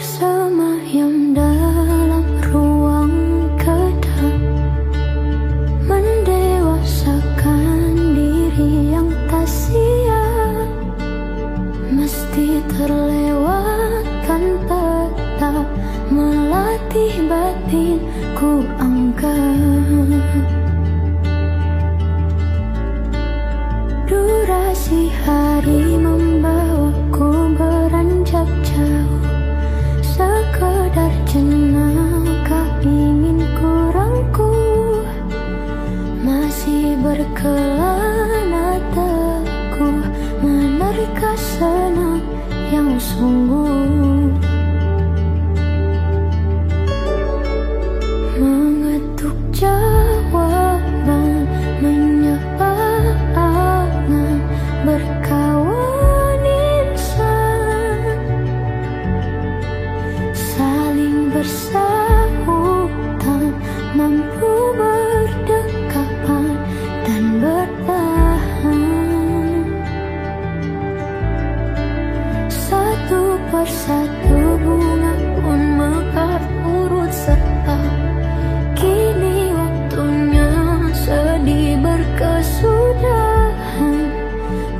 bersemayam dalam ruang kedap Mendewasakan diri yang tak siap Mesti terlewatkan tetap Melatih batin ku Durasi hari membawaku beranjak jauh sekedar jenaka ingin kurangku. Masih berkelana teguh menerka senang yang sungguh. Satu persatu bunga pun mekar turut serta. Kini waktunya sedih berkesudahan.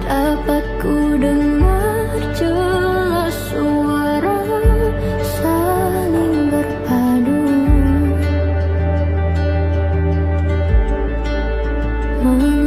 Dapat ku dengar jelas suara saling berpadu. Mengetuk